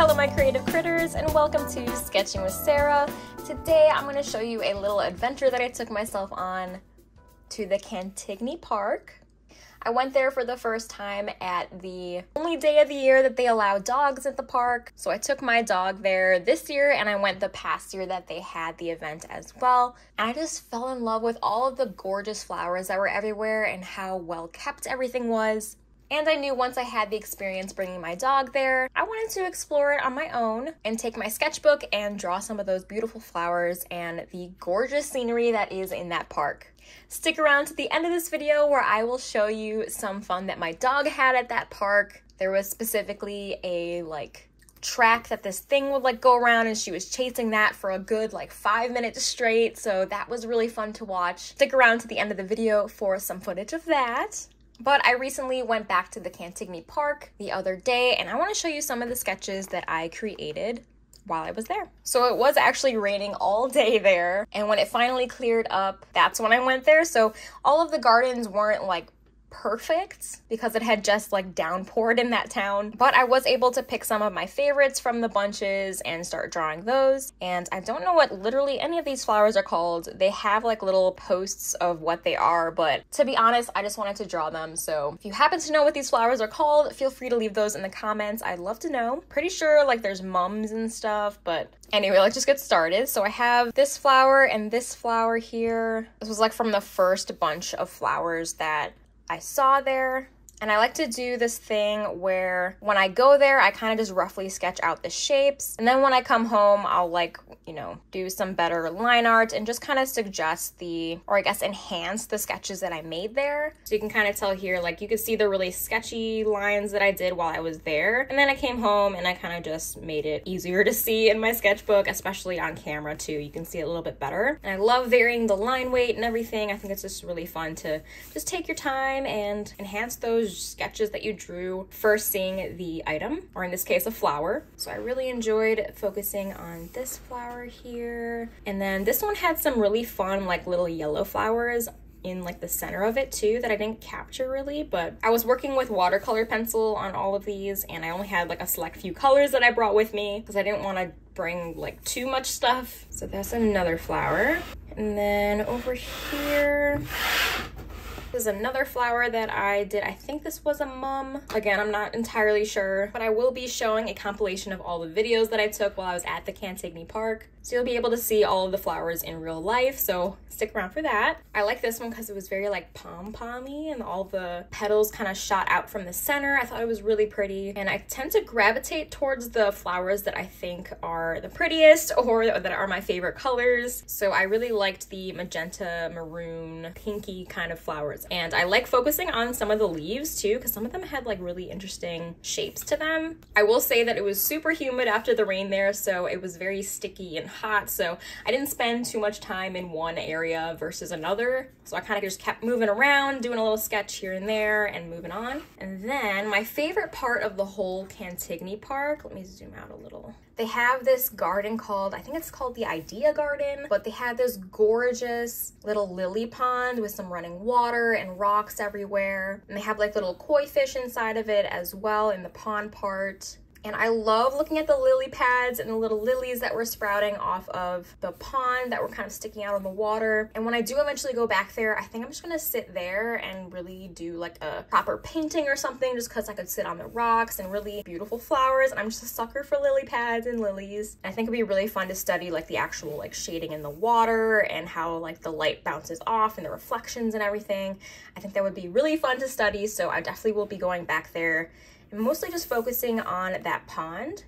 Hello my creative critters and welcome to Sketching with Sarah. Today I'm going to show you a little adventure that I took myself on to the Cantigny Park. I went there for the first time at the only day of the year that they allow dogs at the park. So I took my dog there this year and I went the past year that they had the event as well. And I just fell in love with all of the gorgeous flowers that were everywhere and how well kept everything was. And I knew once I had the experience bringing my dog there, I wanted to explore it on my own and take my sketchbook and draw some of those beautiful flowers and the gorgeous scenery that is in that park. Stick around to the end of this video where I will show you some fun that my dog had at that park. There was specifically a like track that this thing would like go around and she was chasing that for a good like five minutes straight so that was really fun to watch stick around to the end of the video for some footage of that but I recently went back to the Cantigny Park the other day and I want to show you some of the sketches that I created while I was there. So it was actually raining all day there. And when it finally cleared up, that's when I went there. So all of the gardens weren't like perfect because it had just like downpoured in that town. But I was able to pick some of my favorites from the bunches and start drawing those. And I don't know what literally any of these flowers are called. They have like little posts of what they are, but to be honest, I just wanted to draw them. So if you happen to know what these flowers are called, feel free to leave those in the comments. I'd love to know. Pretty sure like there's mums and stuff, but Anyway, let's just get started. So I have this flower and this flower here. This was like from the first bunch of flowers that I saw there. And I like to do this thing where when I go there, I kind of just roughly sketch out the shapes. And then when I come home, I'll like, you know, do some better line art and just kind of suggest the, or I guess enhance the sketches that I made there. So you can kind of tell here, like you can see the really sketchy lines that I did while I was there. And then I came home and I kind of just made it easier to see in my sketchbook, especially on camera too. You can see it a little bit better. And I love varying the line weight and everything. I think it's just really fun to just take your time and enhance those sketches that you drew first seeing the item, or in this case, a flower. So I really enjoyed focusing on this flower here. And then this one had some really fun, like little yellow flowers in like the center of it too that I didn't capture really, but I was working with watercolor pencil on all of these and I only had like a select few colors that I brought with me because I didn't want to bring like too much stuff. So that's another flower. And then over here, this is another flower that I did. I think this was a mum. Again, I'm not entirely sure, but I will be showing a compilation of all the videos that I took while I was at the Cantigny Park. So you'll be able to see all of the flowers in real life, so stick around for that. I like this one because it was very like pom-pommy and all the petals kind of shot out from the center. I thought it was really pretty. And I tend to gravitate towards the flowers that I think are the prettiest or that are my favorite colors. So I really liked the magenta, maroon, pinky kind of flowers. And I like focusing on some of the leaves too because some of them had like really interesting shapes to them. I will say that it was super humid after the rain there, so it was very sticky and hot, so I didn't spend too much time in one area versus another. So I kind of just kept moving around, doing a little sketch here and there and moving on. And then my favorite part of the whole Cantigny Park, let me zoom out a little. They have this garden called, I think it's called the Idea Garden, but they had this gorgeous little lily pond with some running water and rocks everywhere. And they have like little koi fish inside of it as well in the pond part. And I love looking at the lily pads and the little lilies that were sprouting off of the pond that were kind of sticking out of the water. And when I do eventually go back there, I think I'm just gonna sit there and really do like a proper painting or something just because I could sit on the rocks and really beautiful flowers. And I'm just a sucker for lily pads and lilies. I think it'd be really fun to study like the actual like shading in the water and how like the light bounces off and the reflections and everything. I think that would be really fun to study. So I definitely will be going back there mostly just focusing on that pond.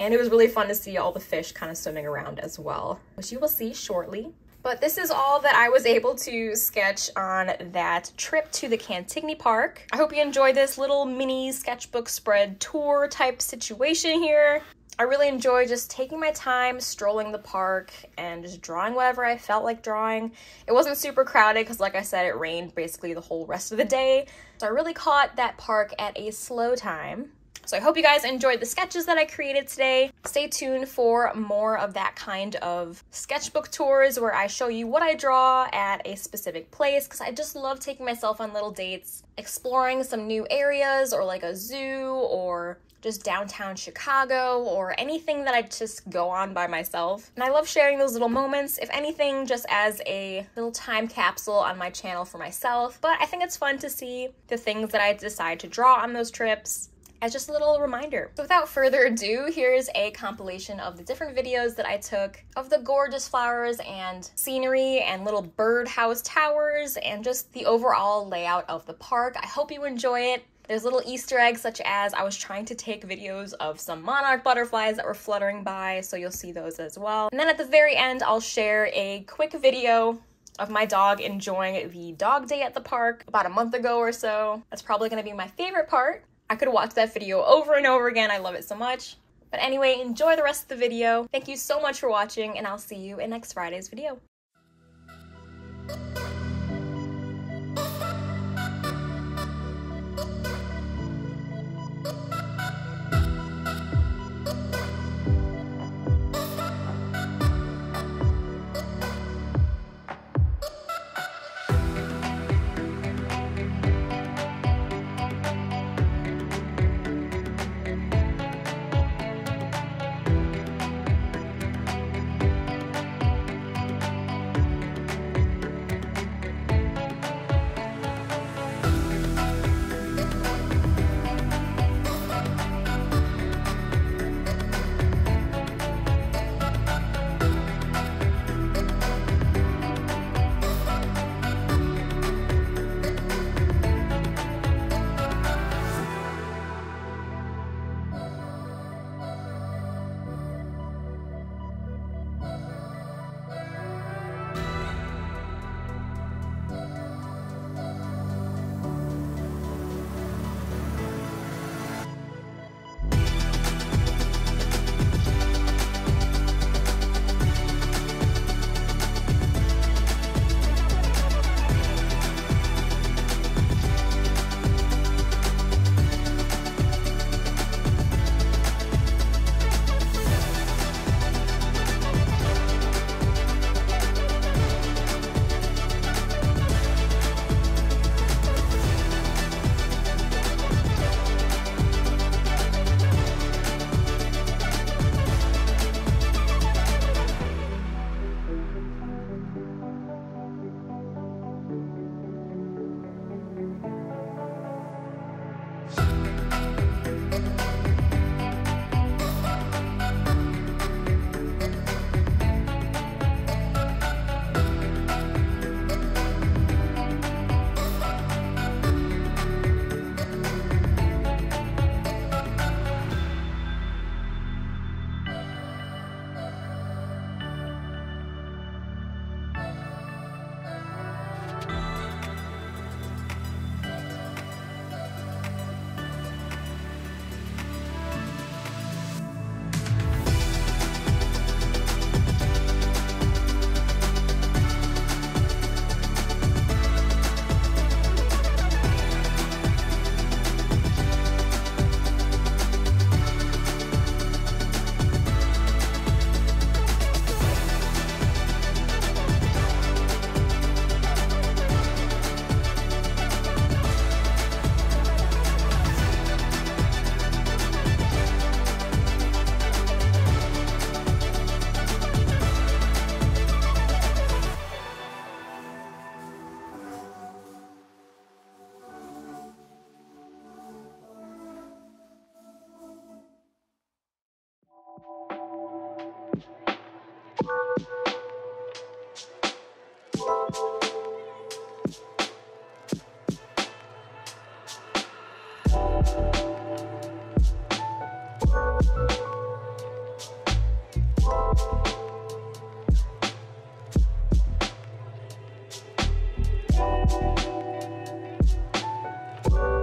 And it was really fun to see all the fish kind of swimming around as well, which you will see shortly. But this is all that I was able to sketch on that trip to the Cantigny Park. I hope you enjoyed this little mini sketchbook spread tour type situation here. I really enjoy just taking my time, strolling the park, and just drawing whatever I felt like drawing. It wasn't super crowded because, like I said, it rained basically the whole rest of the day. So I really caught that park at a slow time. So I hope you guys enjoyed the sketches that I created today. Stay tuned for more of that kind of sketchbook tours where I show you what I draw at a specific place because I just love taking myself on little dates, exploring some new areas or like a zoo or just downtown Chicago or anything that I just go on by myself. And I love sharing those little moments, if anything, just as a little time capsule on my channel for myself. But I think it's fun to see the things that I decide to draw on those trips as just a little reminder. So without further ado, here's a compilation of the different videos that I took of the gorgeous flowers and scenery and little birdhouse towers and just the overall layout of the park. I hope you enjoy it. There's little Easter eggs such as I was trying to take videos of some monarch butterflies that were fluttering by, so you'll see those as well. And then at the very end, I'll share a quick video of my dog enjoying the dog day at the park about a month ago or so. That's probably gonna be my favorite part. I could watch that video over and over again. I love it so much. But anyway, enjoy the rest of the video. Thank you so much for watching, and I'll see you in next Friday's video.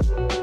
you